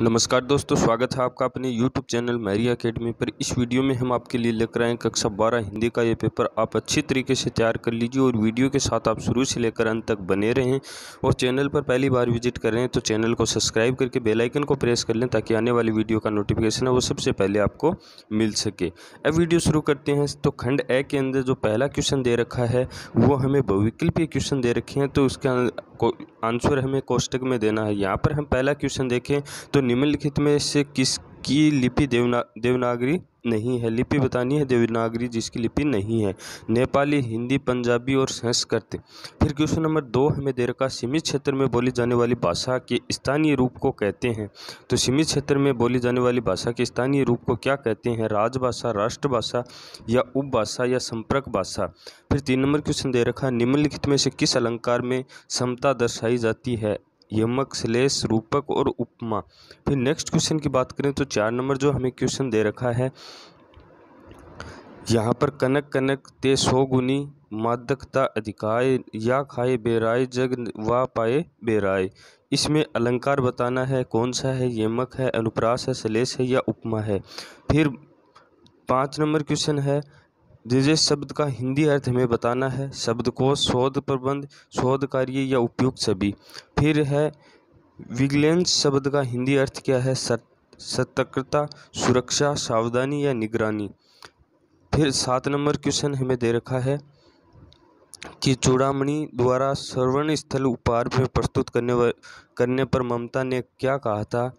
नमस्कार दोस्तों, स्वागत है आपका अपने YouTube चैनल मैरी अकेडमी पर। इस वीडियो में हम आपके लिए लेकर आए कक्षा बारह हिंदी का ये पेपर। आप अच्छी तरीके से तैयार कर लीजिए और वीडियो के साथ आप शुरू से लेकर अंत तक बने रहें और चैनल पर पहली बार विज़िट कर रहे हैं तो चैनल को सब्सक्राइब करके बेलाइकन को प्रेस कर लें ताकि आने वाली वीडियो का नोटिफिकेशन है वो सबसे पहले आपको मिल सके। अब वीडियो शुरू करते हैं तो खंड ए के अंदर जो पहला क्वेश्चन दे रखा है, वो हमें बहुविकल्पीय क्वेश्चन दे रखे हैं तो उसका आंसर हमें कोष्टक में देना है। यहाँ पर हम पहला क्वेश्चन देखें तो निम्नलिखित में से किसकी लिपि देवना, देवनागरी नहीं है। लिपि बतानी है, देवनागरी जिसकी लिपि नहीं है। नेपाली, हिंदी, पंजाबी और संस्कृत। फिर क्वेश्चन नंबर दो, हमें दे रखा सीमित क्षेत्र में बोली जाने वाली भाषा के स्थानीय रूप को कहते हैं। तो सीमित क्षेत्र में बोली जाने वाली भाषा के स्थानीय रूप को क्या कहते हैं? राजभाषा, राष्ट्रभाषा या उपभाषा या संपर्क भाषा? फिर तीन नंबर क्वेश्चन दे रखा निम्नलिखित में से किस अलंकार में समता दर्शाई जाती है? यमक श्लेष रूपक और उपमा। फिर नेक्स्ट क्वेश्चन की बात करें तो चार नंबर जो हमें क्वेश्चन दे रखा है, यहाँ पर कनक कनक, ते सो गुनी, मादकता अधिकाय, या खाए बेराय, जग वा पाए बेराय। इसमें अलंकार बताना है, कौन सा है? यमक है, अनुप्रास है, श्लेष है, या उपमा है। फिर पाँच नंबर क्वेश्चन है जिस शब्द का हिंदी अर्थ हमें बताना है, शब्द को शोध प्रबंध, शोध कार्य या उपयुक्त सभी। फिर है विजिलेंस शब्द का हिंदी अर्थ क्या है? सतर्कता, सुरक्षा, सावधानी या निगरानी। फिर सात नंबर क्वेश्चन हमें दे रखा है कि चूड़ामणि द्वारा श्रवण स्थल उपहार में प्रस्तुत करने करने पर ममता ने क्या कहा था?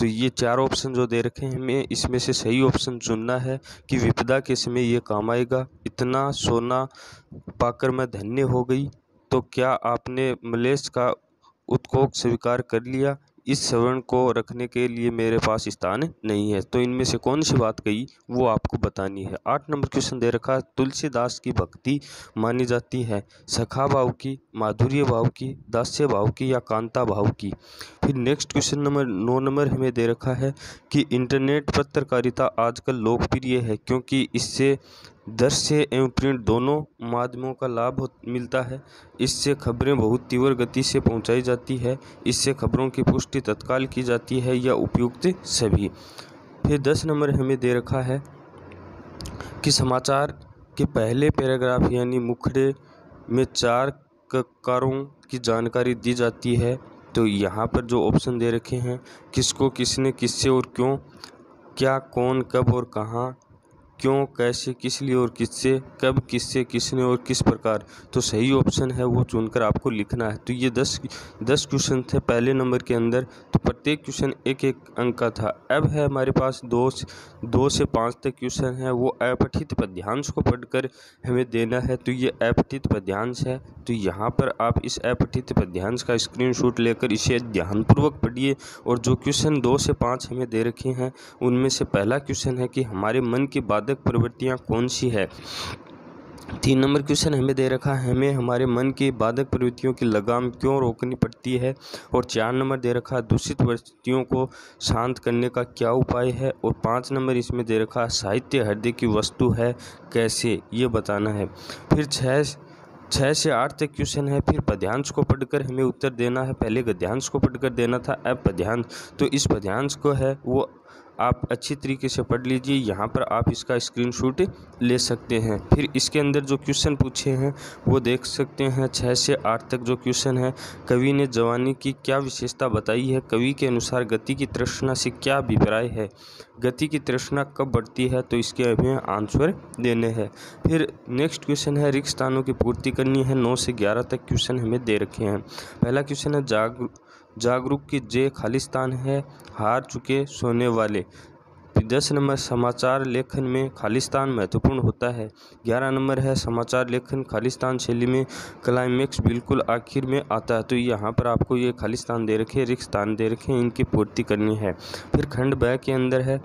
तो ये चार ऑप्शन जो दे रखे हैं हमें, इसमें से सही ऑप्शन चुनना है कि विपदा के समय ये काम आएगा। इतना सोना पाकर मैं धन्य हो गई। तो क्या आपने मलेश का उत्कोक स्वीकार कर लिया? इस श्रवण को रखने के लिए मेरे पास स्थान नहीं है। तो इनमें से कौन सी बात कही, वो आपको बतानी है। आठ नंबर क्वेश्चन दे रखा है, तुलसीदास की भक्ति मानी जाती है। सखा भाव की, माधुर्य भाव की, दास्य भाव की या कांता भाव की? फिर नेक्स्ट क्वेश्चन नंबर नौ नंबर हमें दे रखा है कि इंटरनेट पत्रकारिता आजकल लोकप्रिय है, क्योंकि इससे दृश्य एवं प्रिंट दोनों माध्यमों का लाभ मिलता है। इससे खबरें बहुत तीव्र गति से पहुंचाई जाती है। इससे खबरों की पुष्टि तत्काल की जाती है या उपयुक्त सभी। फिर दस नंबर हमें दे रखा है कि समाचार के पहले पैराग्राफ यानी मुखड़े में चार कारों की जानकारी दी जाती है। तो यहाँ पर जो ऑप्शन दे रखे हैं, किसको, किसने, किससे और क्यों, क्या, कौन, कब और कहाँ क्यों, कैसे, किस लिए और किससे, कब, किससे, किसने और किस प्रकार? तो सही ऑप्शन है वो चुनकर आपको लिखना है। तो ये दस दस क्वेश्चन थे पहले नंबर के अंदर। तो प्रत्येक क्वेश्चन एक एक अंक का था। अब है हमारे पास दो से दो से पाँच तक क्वेश्चन है। वो अपठित पद्यांश को पढ़कर हमें देना है। तो ये अपठित पद्यांश है। तो यहाँ पर आप इस अपठित पद्यांश का स्क्रीनशॉट लेकर इसे ध्यानपूर्वक पढ़िए। और जो क्वेश्चन दो से पाँच हमें दे रखे हैं, उनमें से पहला क्वेश्चन है कि हमारे मन की बात बाधक प्रवृत्तियाँ कौन सी है? तीन नंबर क्वेश्चन हमें दे रखा है, हमें हमारे मन की बाधक प्रवृत्तियों की लगाम क्यों रोकनी पड़ती है? और चार नंबर दे रखा है दूषित वृत्तियों को शांत करने का क्या उपाय है? और पाँच नंबर इसमें दे रखा है साहित्य हृदय की वस्तु है कैसे? ये बताना है। फिर छः छः से आठ तक क्वेश्चन है, फिर पद्यांश को पढ़कर हमें उत्तर देना है। पहले गद्यांश को पढ़कर देना था, अब पद्यांश। तो इस पद्यांश को है, वो आप अच्छी तरीके से पढ़ लीजिए, यहाँ पर आप इसका स्क्रीनशॉट ले सकते हैं। फिर इसके अंदर जो क्वेश्चन पूछे हैं, वो देख सकते हैं, छः से आठ तक जो क्वेश्चन है। कवि ने जवानी की क्या विशेषता बताई है? कवि के अनुसार गति की तृष्णा से क्या अभिप्राय है? गति की तृष्णा कब बढ़ती है? तो इसके हमें आंसर देने हैं। फिर नेक्स्ट क्वेश्चन है, रिक्त स्थानों की पूर्ति करनी है। नौ से ग्यारह तक क्वेश्चन हमें दे रखे हैं। पहला क्वेश्चन है, जाग जागरूक की जे खालिस्तान है, हार चुके सोने वाले। दस नंबर, समाचार लेखन में खालिस्तान महत्वपूर्ण होता है। ग्यारह नंबर है, समाचार लेखन खालिस्तान शैली में क्लाइमेक्स बिल्कुल आखिर में आता है। तो यहाँ पर आपको ये खालिस्तान दे रखे रिक्सतान दे रखे, इनकी पूर्ति करनी है। फिर खंड ब के अंदर है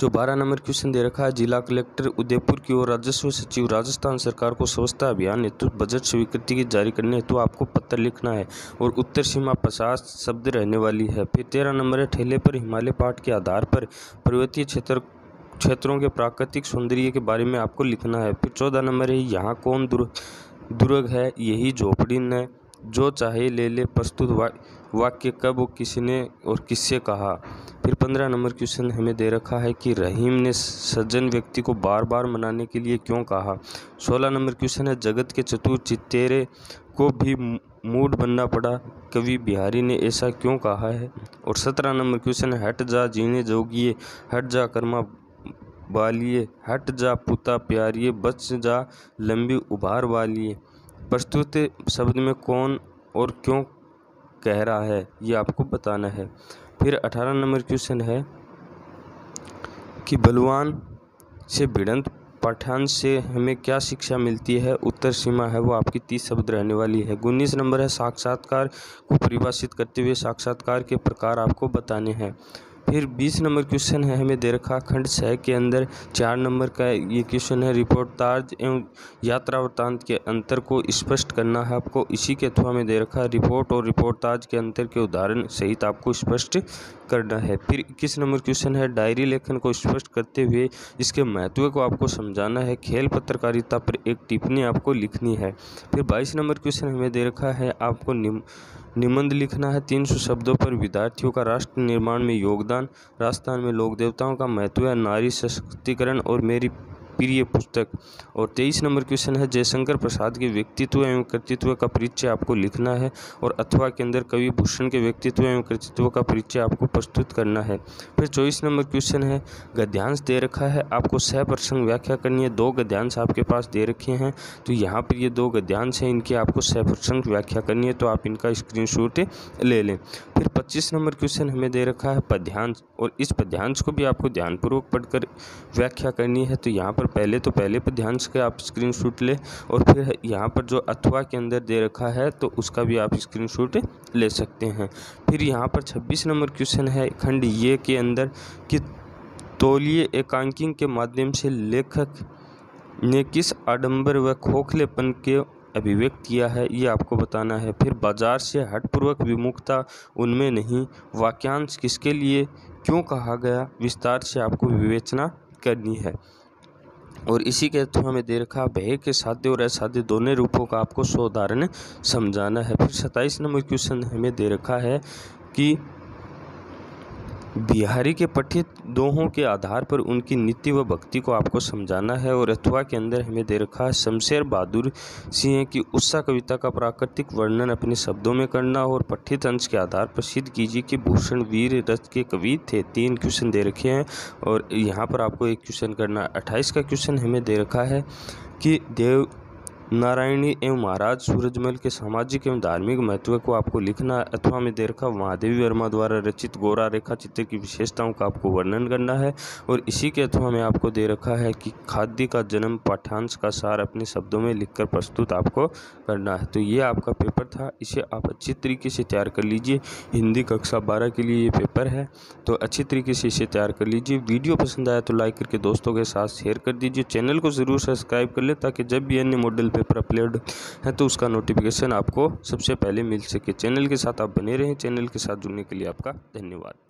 जो बारह नंबर क्वेश्चन दे रखा है, जिला कलेक्टर उदयपुर की ओर राजस्व सचिव राजस्थान सरकार को स्वच्छता अभियान हेतु बजट स्वीकृति की जारी करने हेतु आपको पत्र लिखना है और उत्तर सीमा पचास शब्द रहने वाली है। फिर तेरह नंबर है, ठेले पर हिमालय पाठ के आधार पर पर्वतीय क्षेत्र, क्षेत्रों के प्राकृतिक सौंदर्य के बारे में आपको लिखना है। फिर चौदह नंबर है, यहाँ कौन दुर्ग दुर्ग है, यही झोपड़ी है, जो चाहे ले ले, प्रस्तुत वाक्य कब किसने और किससे कहा? फिर पंद्रह नंबर क्वेश्चन हमें दे रखा है कि रहीम ने सज्जन व्यक्ति को बार बार मनाने के लिए क्यों कहा? सोलह नंबर क्वेश्चन है, जगत के चतुर चित्तेरे को भी मूड बनना पड़ा। कवि बिहारी ने ऐसा क्यों कहा है? और सत्रह नंबर क्वेश्चन है, हट जा जीने जोगिए, हट जा कर्मा बालिए, हट जा पुता प्यारिए, बच जा लंबी उभार वालिए। प्रस्तुत शब्द में कौन और क्यों कह रहा है, ये आपको बताना है। फिर अठारह नंबर क्वेश्चन है कि बलवान से भिड़ंत, पाठान से हमें क्या शिक्षा मिलती है? उत्तर सीमा है, वो आपकी तीस शब्द रहने वाली है। उन्नीस नंबर है, साक्षात्कार को परिभाषित करते हुए साक्षात्कार के प्रकार आपको बताने हैं। फिर बीस नंबर क्वेश्चन है, हमें दे रखा खंड छः के अंदर। चार नंबर का ये क्वेश्चन है, रिपोर्ट तार्ज एवं यात्रा वृत्तांत के अंतर को स्पष्ट करना है आपको। इसी के अथवा हमें दे रखा है, रिपोर्ट और रिपोर्ट ताज के अंतर के उदाहरण सहित आपको स्पष्ट करना है। फिर इक्कीस नंबर क्वेश्चन है, डायरी लेखन को स्पष्ट करते हुए इसके महत्व को आपको समझाना है। खेल पत्रकारिता पर एक टिप्पणी आपको लिखनी है। फिर बाईस नंबर क्वेश्चन हमें दे रखा है, आपको निम, निबंध लिखना है। तीन सौ शब्दों पर विद्यार्थियों का राष्ट्र निर्माण में योगदान, राजस्थान में लोक देवताओं का महत्व है, नारी सशक्तिकरण और मेरी प्रिय पुस्तक और तेईस नंबर क्वेश्चन है, जयशंकर प्रसाद के व्यक्तित्व एवं कृतित्व का परिचय आपको लिखना है और अथवा के अंदर कवि भूषण के व्यक्तित्व एवं कृतित्व का परिचय आपको प्रस्तुत करना है। फिर चौबीस नंबर क्वेश्चन है, गद्यांश दे रखा है, आपको सह प्रसंग व्याख्या करनी है, दो गद्यांश आपके पास दे रखे हैं तो यहाँ पर ये दो गद्यांश हैं, इनकी आपको सह प्रसंग व्याख्या करनी है तो आप इनका स्क्रीन ले लें। फिर पच्चीस नंबर क्वेश्चन हमें दे रखा है, पद्यांश और इस पद्यांश को भी आपको ध्यानपूर्वक पढ़कर व्याख्या करनी है तो यहाँ पर पहले तो पहले पर ध्यान से आप स्क्रीनशॉट ले और फिर यहाँ पर जो अथवा के अंदर दे रखा है तो उसका भी आप स्क्रीनशॉट ले सकते हैं। फिर यहाँ पर 26 नंबर क्वेश्चन है, खंड ये के अंदर कि तौलीय एकांकिंग के माध्यम से लेखक ने किस आडंबर व खोखलेपन के अभिव्यक्त किया है, ये आपको बताना है। फिर बाज़ार से हटपूर्वक विमुखता उनमें नहीं, वाक्यांश किसके लिए क्यों कहा गया, विस्तार से आपको विवेचना करनी है। और इसी के अर्थ हमें दे रखा भय के साध्य और असाध्य दोनों रूपों का आपको सो समझाना है। फिर सत्ताईस नंबर क्वेश्चन हमें दे रखा है कि बिहारी के पठित दोहों के आधार पर उनकी नीति व भक्ति को आपको समझाना है और अथवा के अंदर हमें दे रखा है, शमशेर बहादुर सिंह की उत्साह कविता का प्राकृतिक वर्णन अपने शब्दों में करना और पठित अंश के आधार पर सिद्ध कीजिए कि भूषण वीर रथ के कवि थे, तीन क्वेश्चन दे रखे हैं और यहाँ पर आपको एक क्वेश्चन करना अट्ठाईस का क्वेश्चन हमें दे रखा है कि देव नारायणी एवं महाराज सूरजमल के सामाजिक एवं धार्मिक महत्व को आपको लिखना अथवा में दे रखा महादेवी वर्मा द्वारा रचित गोरा रेखा चित्र की विशेषताओं का आपको वर्णन करना है और इसी के अथवा में आपको दे रखा है कि खाद्य का जन्म पाठ्यांश का सार अपने शब्दों में लिखकर प्रस्तुत आपको करना है। तो ये आपका पेपर था, इसे आप अच्छी तरीके से तैयार कर लीजिए। हिंदी कक्षा बारह के लिए ये पेपर है तो अच्छी तरीके से इसे तैयार कर लीजिए। वीडियो पसंद आया तो लाइक करके दोस्तों के साथ शेयर कर दीजिए। चैनल को ज़रूर सब्सक्राइब कर ले ताकि जब भी अन्य मॉडल पेपर अपलोड है तो उसका नोटिफिकेशन आपको सबसे पहले मिल सके। चैनल के साथ आप बने रहें चैनल के साथ जुड़ने के लिए आपका धन्यवाद।